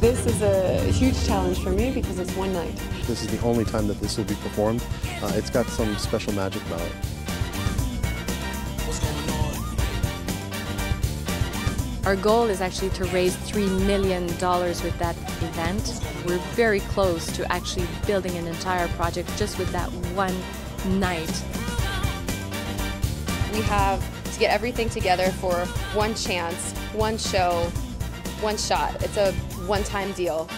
This is a huge challenge for me because it's one night. This is the only time that this will be performed. Uh, it's got some special magic about it. Our goal is actually to raise $3 million with that event. We're very close to actually building an entire project just with that one night. We have to get everything together for one chance, one show, one shot. It's a one-time deal.